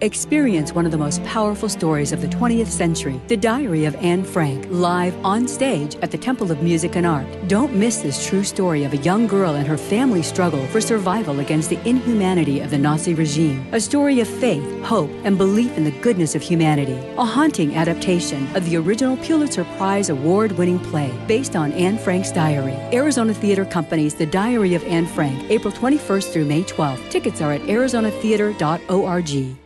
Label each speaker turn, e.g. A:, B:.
A: Experience one of the most powerful stories of the 20th century, The Diary of Anne Frank, live on stage at the Temple of Music and Art. Don't miss this true story of a young girl and her family struggle for survival against the inhumanity of the Nazi regime. A story of faith, hope, and belief in the goodness of humanity. A haunting adaptation of the original Pulitzer Prize award winning play based on Anne Frank's diary. Arizona Theatre Company's The Diary of Anne Frank, April 21st through May 12th. Tickets are at arizonatheatre.org.